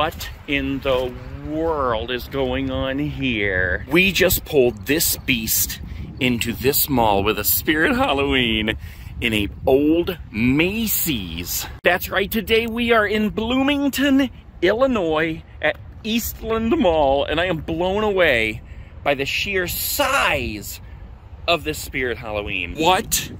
What in the world is going on here? We just pulled this beast into this mall with a Spirit Halloween in a old Macy's. That's right, today we are in Bloomington, Illinois at Eastland Mall, and I am blown away by the sheer size of this Spirit Halloween. What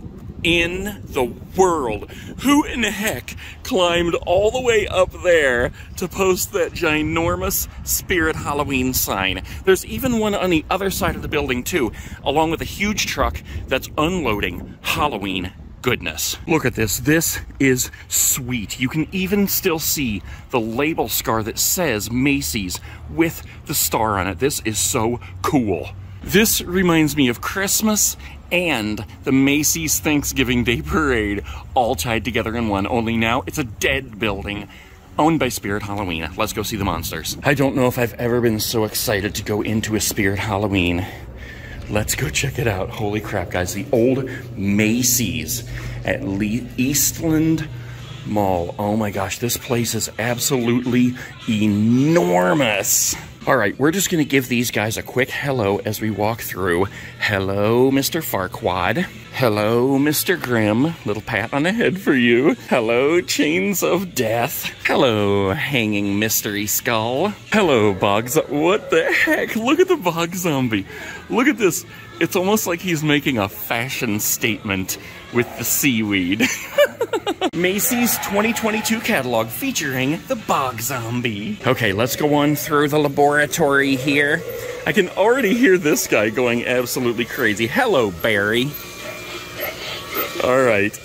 in the world? Who in the heck climbed all the way up there to post that ginormous Spirit Halloween sign? There's even one on the other side of the building too, along with a huge truck that's unloading Halloween goodness. Look at this. This is sweet. You can even still see the label scar that says Macy's with the star on it. This is so cool. This reminds me of Christmas and the Macy's Thanksgiving Day Parade all tied together in one, only now it's a dead building owned by Spirit Halloween. Let's go see the monsters. I don't know if I've ever been so excited to go into a Spirit Halloween. Let's go check it out. Holy crap, guys. The old Macy's at Le Eastland Mall. Oh my gosh, this place is absolutely enormous. All right, we're just going to give these guys a quick hello as we walk through. Hello, Mr. Farquaad. Hello, Mr. Grimm. Little pat on the head for you. Hello, Chains of Death. Hello, Hanging Mystery Skull. Hello, Bog What the heck? Look at the Bog Zombie. Look at this. It's almost like he's making a fashion statement with the seaweed. Macy's 2022 catalog featuring the Bog Zombie. Okay, let's go on through the laboratory here. I can already hear this guy going absolutely crazy. Hello, Barry. All right.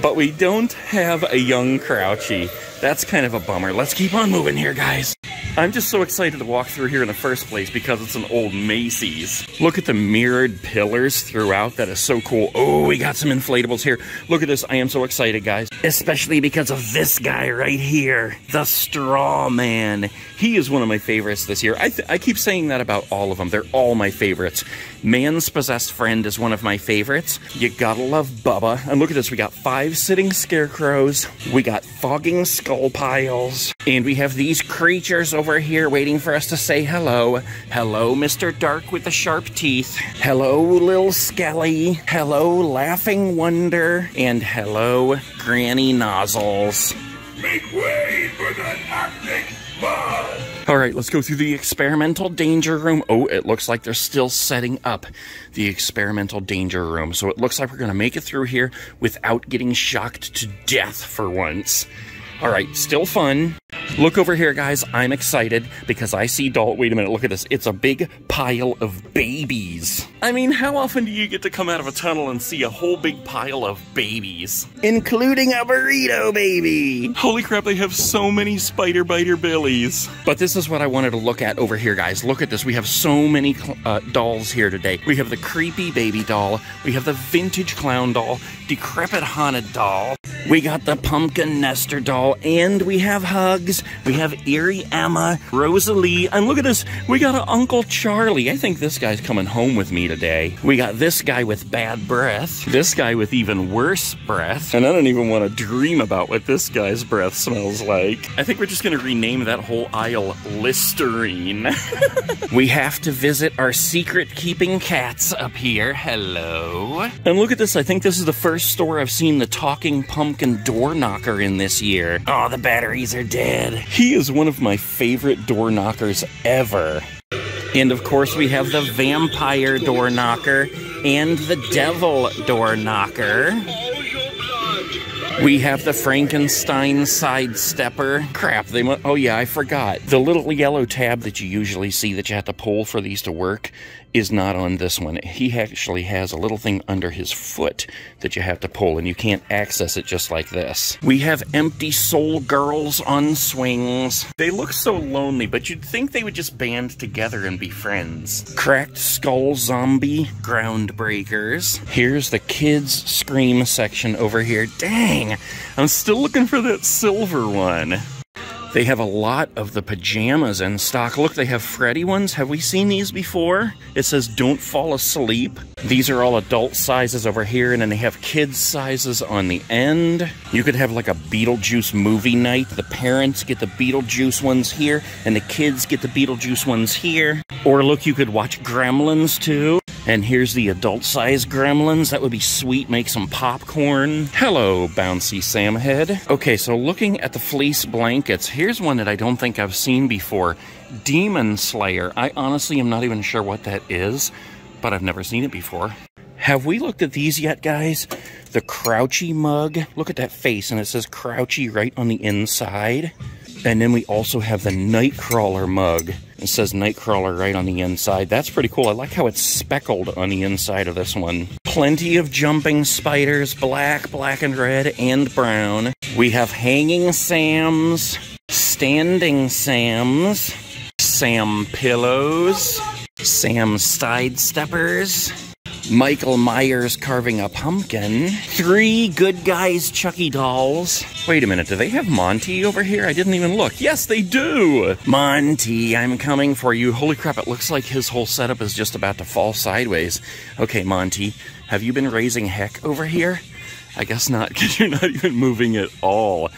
But we don't have a young Crouchy. That's kind of a bummer. Let's keep on moving here, guys. I'm just so excited to walk through here in the first place because it's an old Macy's. Look at the mirrored pillars throughout. That is so cool. Oh, we got some inflatables here. Look at this. I am so excited, guys. Especially because of this guy right here, the Straw Man. He is one of my favorites this year. I, I keep saying that about all of them. They're all my favorites. Man's Possessed Friend is one of my favorites. You gotta love Bubba. And look at this. We got five sitting scarecrows. We got fogging skull piles. And we have these creatures over here waiting for us to say hello. Hello, Mr. Dark with the sharp teeth. Hello, Lil Skelly. Hello, Laughing Wonder. And hello, Granny Nozzles. Make way for the Arctic Bug! All right, let's go through the experimental danger room. Oh, it looks like they're still setting up the experimental danger room. So it looks like we're going to make it through here without getting shocked to death for once. All right, still fun. Look over here, guys. I'm excited because I see doll. Wait a minute, look at this. It's a big pile of babies. I mean, how often do you get to come out of a tunnel and see a whole big pile of babies? Including a burrito baby. Holy crap, they have so many spider biter billies. But this is what I wanted to look at over here, guys. Look at this. We have so many uh, dolls here today. We have the creepy baby doll. We have the vintage clown doll, decrepit haunted doll. We got the pumpkin nester doll, and we have hugs. We have Eerie Emma, Rosalie, and look at this. We got an Uncle Charlie. I think this guy's coming home with me today. We got this guy with bad breath, this guy with even worse breath, and I don't even want to dream about what this guy's breath smells like. I think we're just gonna rename that whole aisle Listerine. we have to visit our secret keeping cats up here. Hello. And look at this. I think this is the first store I've seen the talking pumpkin door knocker in this year. Oh, the batteries are dead. He is one of my favorite door knockers ever. And of course, we have the vampire door knocker and the devil door knocker. We have the Frankenstein side stepper. Crap, they mu- oh yeah, I forgot. The little yellow tab that you usually see that you have to pull for these to work is not on this one. He actually has a little thing under his foot that you have to pull, and you can't access it just like this. We have Empty Soul Girls on swings. They look so lonely, but you'd think they would just band together and be friends. Cracked Skull Zombie Groundbreakers. Here's the kids' scream section over here. Dang, I'm still looking for that silver one. They have a lot of the pajamas in stock. Look, they have Freddy ones. Have we seen these before? It says don't fall asleep. These are all adult sizes over here, and then they have kids sizes on the end. You could have like a Beetlejuice movie night. The parents get the Beetlejuice ones here, and the kids get the Beetlejuice ones here. Or look, you could watch Gremlins too. And here's the adult size gremlins. That would be sweet. Make some popcorn. Hello, bouncy Sam head. Okay, so looking at the fleece blankets, here's one that I don't think I've seen before. Demon Slayer. I honestly am not even sure what that is, but I've never seen it before. Have we looked at these yet, guys? The Crouchy mug. Look at that face, and it says Crouchy right on the inside. And then we also have the Nightcrawler mug. It says Nightcrawler right on the inside. That's pretty cool. I like how it's speckled on the inside of this one. Plenty of jumping spiders, black, black and red, and brown. We have hanging Sams, standing Sams, Sam pillows, Sam sidesteppers, Michael Myers carving a pumpkin. Three good guys Chucky dolls. Wait a minute, do they have Monty over here? I didn't even look. Yes, they do! Monty, I'm coming for you. Holy crap, it looks like his whole setup is just about to fall sideways. Okay, Monty, have you been raising heck over here? I guess not, because you're not even moving at all.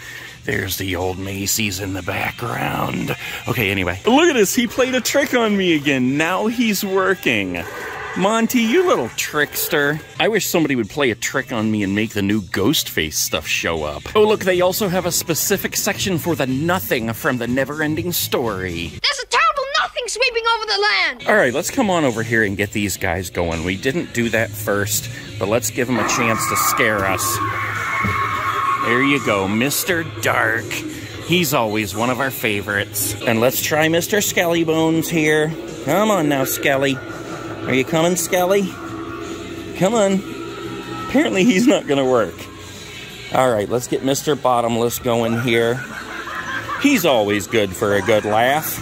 There's the old Macy's in the background. Okay, anyway. Look at this, he played a trick on me again. Now he's working. Monty, you little trickster. I wish somebody would play a trick on me and make the new Ghostface stuff show up. Oh, look, they also have a specific section for the nothing from the never-ending story. There's a terrible nothing sweeping over the land! All right, let's come on over here and get these guys going. We didn't do that first, but let's give them a chance to scare us. There you go, Mr. Dark. He's always one of our favorites. And let's try Mr. Skellybones here. Come on now, Skelly. Are you coming, Skelly? Come on. Apparently he's not going to work. All right, let's get Mr. Bottomless going here. He's always good for a good laugh.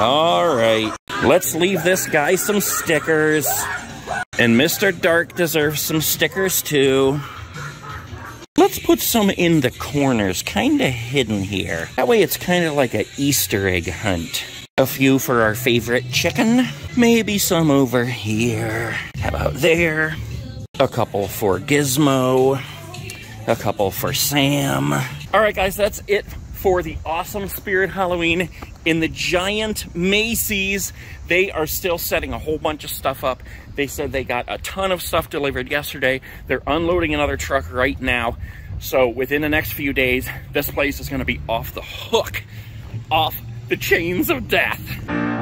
All right, let's leave this guy some stickers. And Mr. Dark deserves some stickers too. Let's put some in the corners, kind of hidden here. That way it's kind of like an Easter egg hunt. A few for our favorite chicken. Maybe some over here. How about there? A couple for Gizmo. A couple for Sam. All right, guys, that's it for the awesome Spirit Halloween in the giant Macy's. They are still setting a whole bunch of stuff up. They said they got a ton of stuff delivered yesterday. They're unloading another truck right now. So within the next few days, this place is going to be off the hook. Off the chains of death.